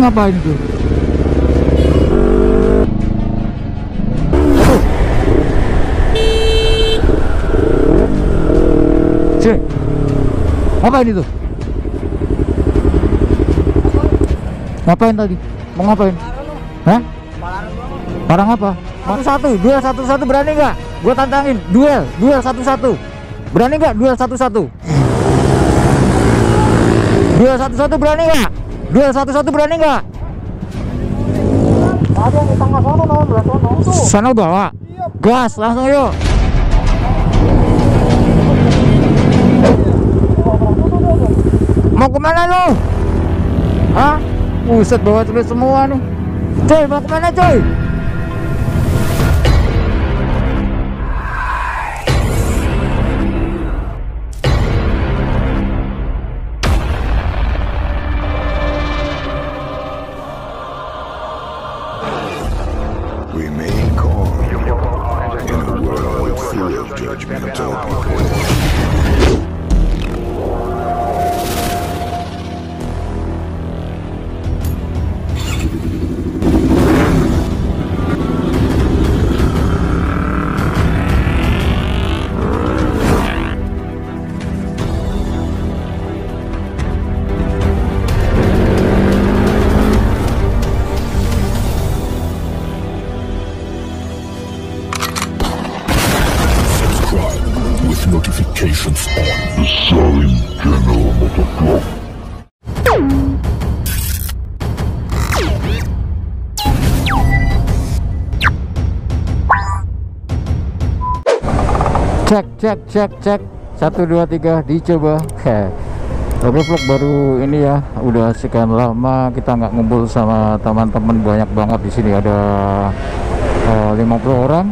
ngapain itu? Aduh. Cek. Ngapain itu? Ngapain tadi? Mau ngapain? Hah? Parang apa? Satu satu, duel satu satu berani nggak? Gue tantangin, duel, duel satu satu. Berani nggak? Duel satu satu. Duel satu satu berani nggak? Duel satu satu berani nggak? Ada di tengah sono, no, belah tuh. Sana bawa. Gas langsung yuk. Mau ke mana lu? Hah? Buset bawa tulis semua nih. Coy, mau ke mana coy? Cek cek cek. Satu dua tiga dicoba. Oke vlog baru ini ya. Udah sekian lama kita nggak ngumpul sama teman-teman banyak banget di sini ada eh, 50 orang.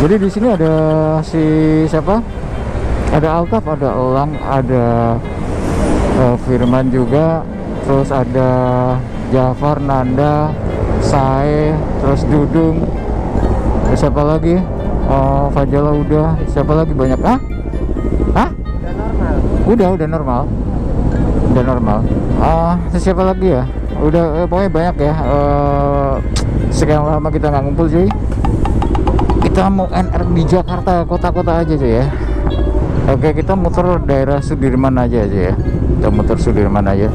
Jadi di sini ada si siapa? Ada Altaf, ada Elang, ada eh, Firman juga, terus ada Jafar, Nanda, Sae, terus Dudung, siapa lagi? Oh, Fajala udah, siapa lagi banyak? Ah? Hah? Udah, udah normal. Udah normal. Ah, terus siapa lagi ya? Udah, eh, pokoknya banyak ya. Eh, sekian lama kita nggak ngumpul sih kita mau NR di Jakarta kota-kota aja sih ya oke kita muter daerah Sudirman aja aja ya kita muter Sudirman aja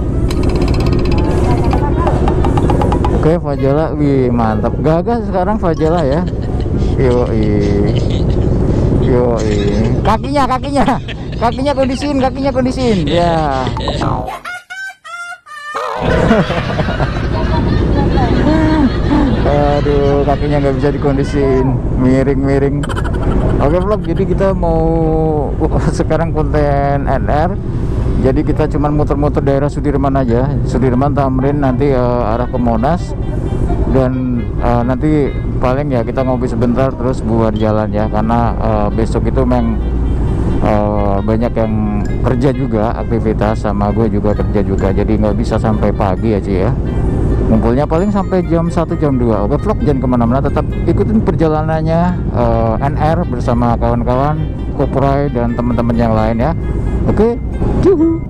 oke Fajala wih mantap gagah sekarang Fajala ya yoi. Yoi. Kakinya kakinya. Kakinya kondisiin kakinya kondisiin ya. Aduh kakinya nggak bisa dikondisiin miring-miring. Oke vlog. Jadi kita mau sekarang konten NR jadi kita cuman muter-muter daerah Sudirman aja. Sudirman Tamrin nanti eh, arah ke Monas. Dan eh, nanti paling ya kita ngopi sebentar terus buat jalan ya karena eh, besok itu memang eh, banyak yang kerja juga aktivitas sama gue juga kerja juga. Jadi nggak bisa sampai pagi aja ya. Ngumpulnya paling sampai jam 1 jam 2 oke vlog jangan ke mana-mana tetap ikutin perjalanannya eh, NR bersama kawan-kawan Koprai dan teman-teman yang lain ya. Oke Yuhu.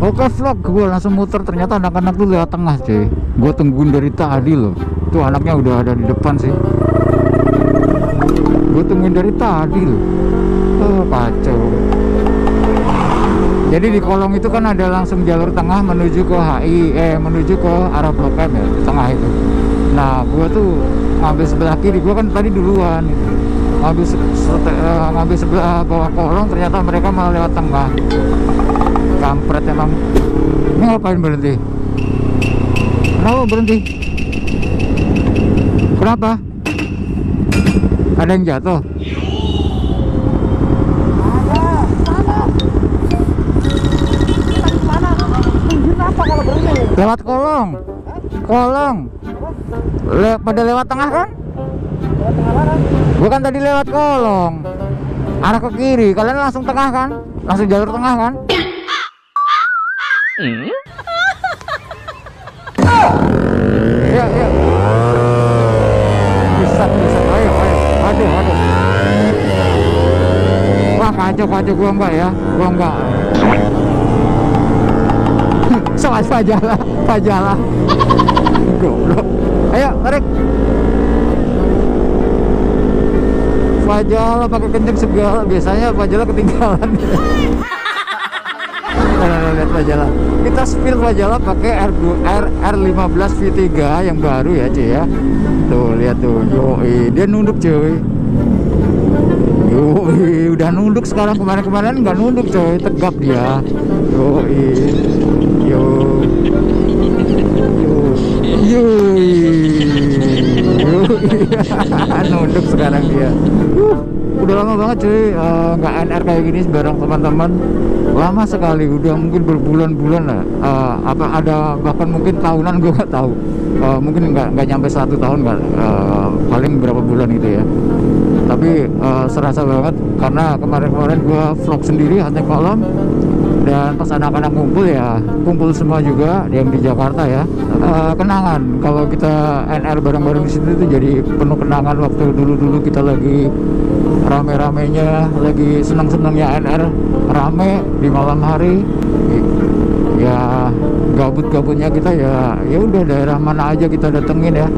Oke vlog. Gue langsung muter. Ternyata anak-anak tuh lewat tengah cuy. Gue tungguin dari tadi loh. Tuh anaknya udah ada di depan sih. Gue tungguin dari tadi loh. Oh kacau. Jadi di kolong itu kan ada langsung jalur tengah menuju ke HI eh menuju ke arah Blok M ya tengah itu. Nah gue tuh ngambil sebelah kiri. Gue kan tadi duluan. gitu. Ngambil se- se- eh, ngambil sebelah bawah kolong ternyata mereka malah lewat tengah. Kampret emang. Ini ngapain berhenti? Kenapa berhenti? Kenapa? Ada yang jatuh? Lewat kolong. Kolong. Le pada lewat tengah kan Lewat tengah mana? gua kan tadi lewat kolong. Arah ke kiri. Kalian langsung tengah kan? Langsung jalur tengah kan? Ya ya bisa bisa. Ayo ayo. Aduh aduh wah kacau kacau. Gua enggak ya. Gua enggak. Mas Fajala, Fajala. Goblok. Ayo, tarik. Fajala pakai kenceng segala. Biasanya Fajala ketinggalan. Nah, nah, nah, lihat Fajala. Kita spill Fajala pakai R2 R R15 V3 yang baru ya, cuy ya. Tuh, lihat tuh. Yoi, dia nunduk, cuy. Yoi, udah nunduk sekarang kemarin-kemarin nggak nunduk coy, tegap dia. Yoi, yo, yo, yoi, yoi, nunduk sekarang dia. Uh, udah lama banget cuy eh, nggak NR kayak gini bareng teman-teman. Lama sekali, udah mungkin berbulan-bulan lah. Eh, apa ada bahkan mungkin tahunan gue nggak tahu. Eh, mungkin nggak nggak nyampe satu tahun nggak, eh, paling berapa bulan gitu ya tapi eh, serasa banget karena kemarin-kemarin gua vlog sendiri hunting malam dan pas anak-anak ngumpul ya kumpul semua juga yang di Jakarta ya. Eh, kenangan kalau kita NR bareng-bareng di situ tuh jadi penuh kenangan waktu dulu-dulu kita lagi rame-ramenya lagi senang-senangnya NR rame di malam hari. Ya gabut-gabutnya kita ya ya udah daerah mana aja kita datengin ya.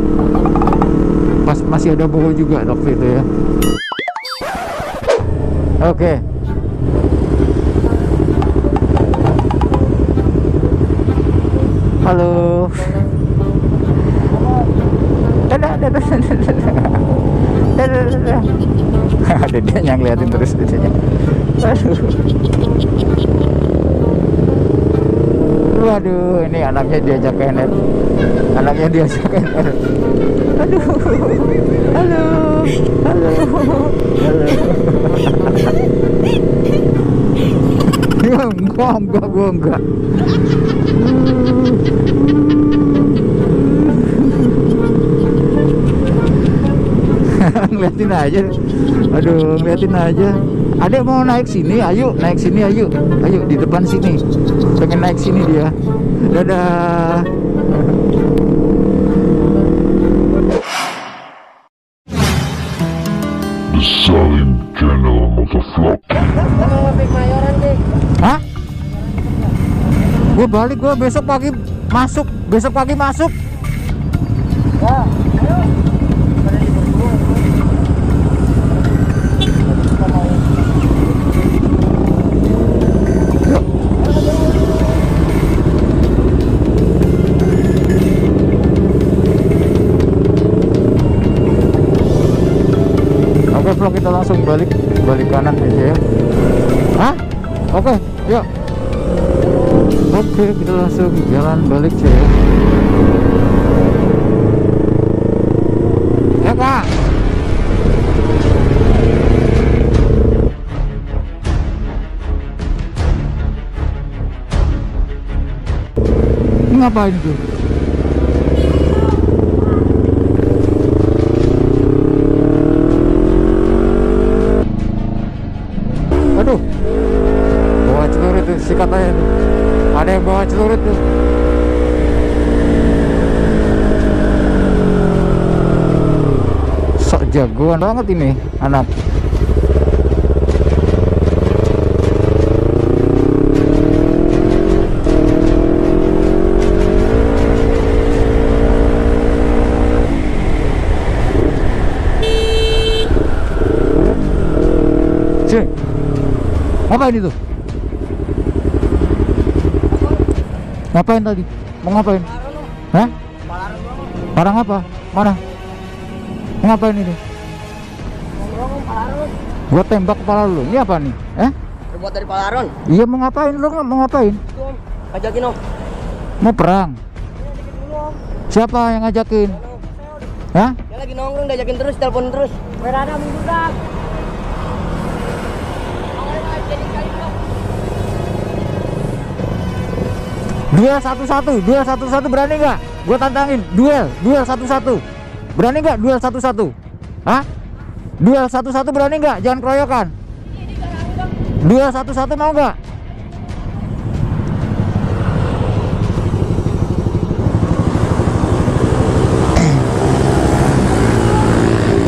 Pas masih ada boho juga waktu itu ya. Oke halo. Dadah dadah dadah dadah. Dadah dadah ada dia yang ngeliatin terus dia aduh. Waduh ini anaknya diajak NR anaknya diajak NR aduh. Halo. Halo. Halo Ya, enggak enggak gua enggak ngeliatin aja. Aduh ngeliatin aja. Ada mau naik sini? Ayo naik sini ayo. Ayo di depan sini. Pengen naik sini dia. Dadah Gue balik gue besok pagi masuk besok pagi masuk. Oke vlog kita langsung balik balik kanan aja ya. Hah? Oke yuk Oke kita langsung jalan balik cuy Ya kak ngapain tuh? Aduh. Bawa celurit tuh. si katanya tuh Ada yang bawa celurit tuh Sok jagoan banget ini anak Cuy Ngapain itu? Ngapain tadi? Mau ngapain? Hah? Parang apa? Mana? Mau ngapain ini? Gua tembak kepala lu. Ini apa nih? Eh? Terbuat dari palaron. Iya mau ngapain? Lu nggak mau ngapain? Itu om. Ajakin om. Mau perang? Siapa yang ngajakin? Hah? Dia lagi nongkrong diajakin terus, telepon terus. Berada mundur dah. Duel satu-satu, duel satu-satu berani nggak? Gue tantangin, duel, duel satu-satu. Berani nggak duel satu-satu? Hah? Duel satu-satu berani nggak? Jangan keroyokan. Duel satu-satu mau nggak?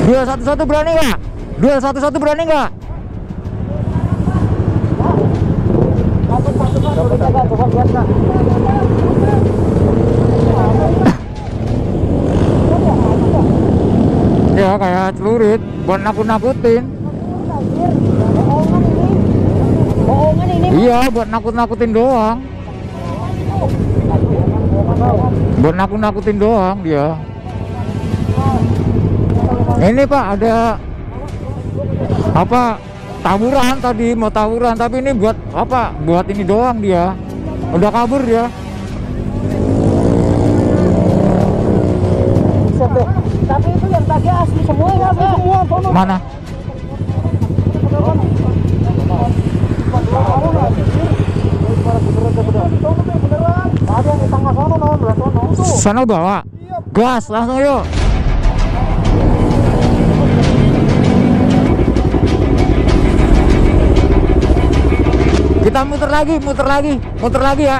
Duel satu-satu berani nggak? Duel satu-satu berani nggak? Ya kayak celurit buat nakut-nakutin. Iya buat nakut-nakutin doang. Buat nakut-nakutin doang dia. Ini pak ada apa tawuran tadi mau tawuran. Tapi ini buat apa? Buat ini doang dia. Udah kabur dia Tapi itu yang tadi asli semua ya, asli semua. Sono. mana Ada yang di tengah sono, no, belah sono. Tuh. sana bawa. Gas langsung yuk. Kita muter lagi muter lagi muter lagi ya.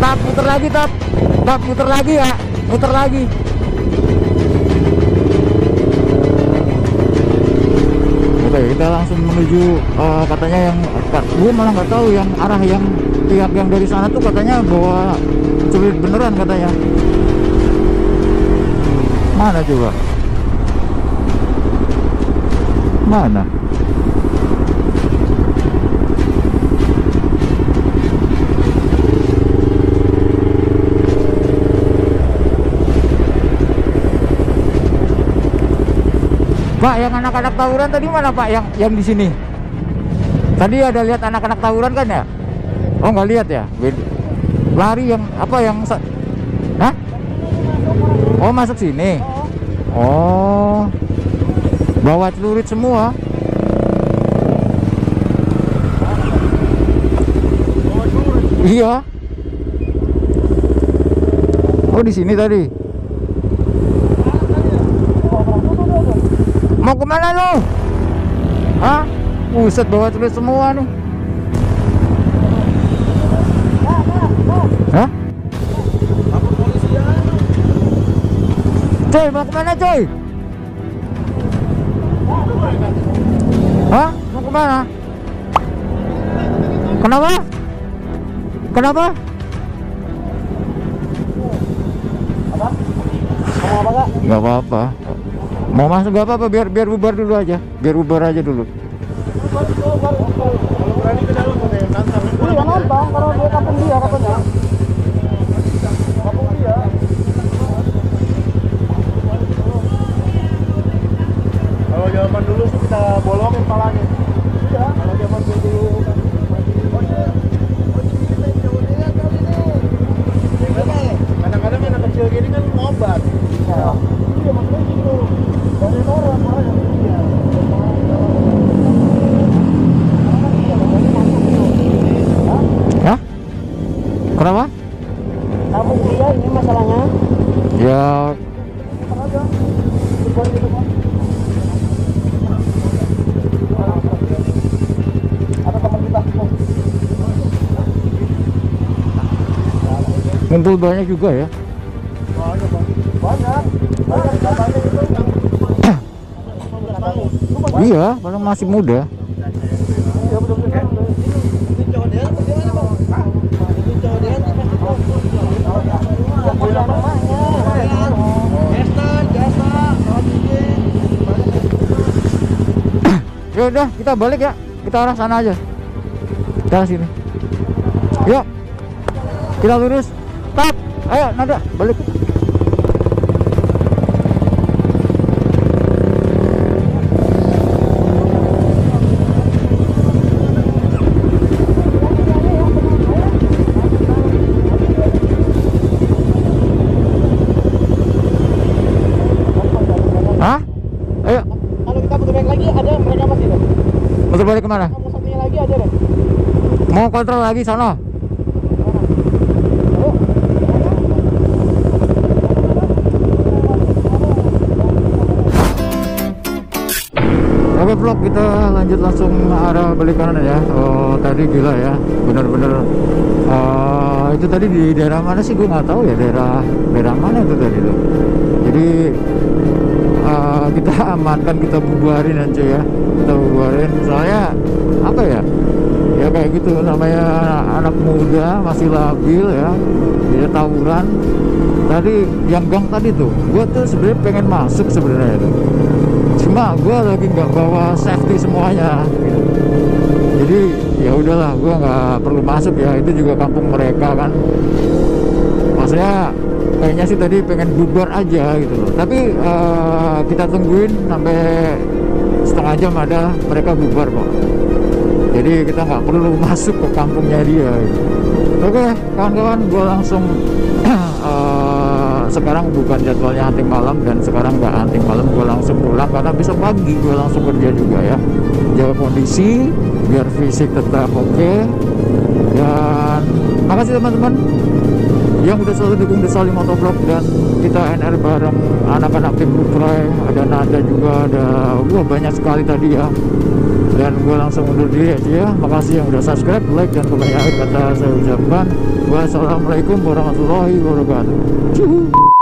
Tap muter lagi tap. Tap muter lagi ya muter lagi Kita langsung menuju eh, katanya yang gue malah nggak tahu yang arah yang pihak yang dari sana tuh katanya bawa celurit beneran katanya. Mana coba? Mana? Pak, yang anak-anak tawuran tadi mana Pak? Yang yang di sini? Tadi ada lihat anak-anak tawuran kan ya? Oh nggak lihat ya? Lari yang apa yang? Hah? Oh masuk sini. Oh, bawa celurit semua. Iya. Oh di sini tadi. Mau ke mana lo? Hah? Buset bawa celurit semua nih. Hah? Coy, mau ke mana coy? Hah? Mau ke mana? Kenapa? Kenapa? Mau apa, Kak? Gak apa-apa. Mau masuk gak apa-apa, biar biar bubar dulu aja. Biar bubar aja dulu. Iya, nonton. Kalau dia kampung dia, katanya. Kampung dia. Kalau zaman dulu sih kita bolongin palanya. Iya. Kalau zaman dulu Kadang-kadang anak kecil gini kan ngobat. Iya, maksudnya gitu. Dari orang, makanya. Iya. Hah? Kenapa? Kampung dia ini masalahnya. Ya aja. Depan teman kita. ngumpul banyak juga ya. Iya, kalau masih muda. Ya udah, kita balik ya. Kita arah sana aja. Kita sini. Yuk. Kita lurus. Tap. Ayo, nada, balik. Hah? Ayo, Kalau kita putar balik lagi ada mereka masih deh. muter balik ke mana? Satunya lagi ada deh. Mau kontrol lagi sana. Oke vlog kita lanjut langsung arah balik kanan ya. Oh tadi gila ya, bener-bener eh, itu tadi di daerah mana sih gue nggak tahu ya daerah daerah mana itu tadi tuh. Jadi eh, kita amankan kita bubarin aja ya, kita bubarin. Soalnya apa ya? Ya ya kayak gitu. Namanya anak muda masih labil ya. Dia tawuran. Tadi yang gang tadi tuh gue tuh sebenarnya pengen masuk sebenarnya itu. Cuma gue lagi nggak bawa safety semuanya. Jadi ya udahlah gue nggak perlu masuk ya. Itu juga kampung mereka kan. Maksudnya kayaknya sih tadi pengen bubar aja gitu loh. Tapi eh, kita tungguin sampai setengah jam ada mereka bubar kok. Jadi kita nggak perlu masuk ke kampungnya dia gitu. oke kawan-kawan gue langsung eh, sekarang bukan jadwalnya hunting malam dan sekarang nggak hunting malam gue langsung pulang karena besok pagi gue langsung kerja juga ya. Jaga kondisi biar fisik tetap oke. Dan makasih teman-teman yang udah selalu dukung The Salim Motovlog dan kita NR bareng anak-anak tim Kuprai ada Nada juga ada wah banyak sekali tadi ya. Dan gue langsung undur diri aja ya. Makasih yang udah subscribe like dan komen akhir kata saya ucapkan wassalamualaikum warahmatullahi wabarakatuh.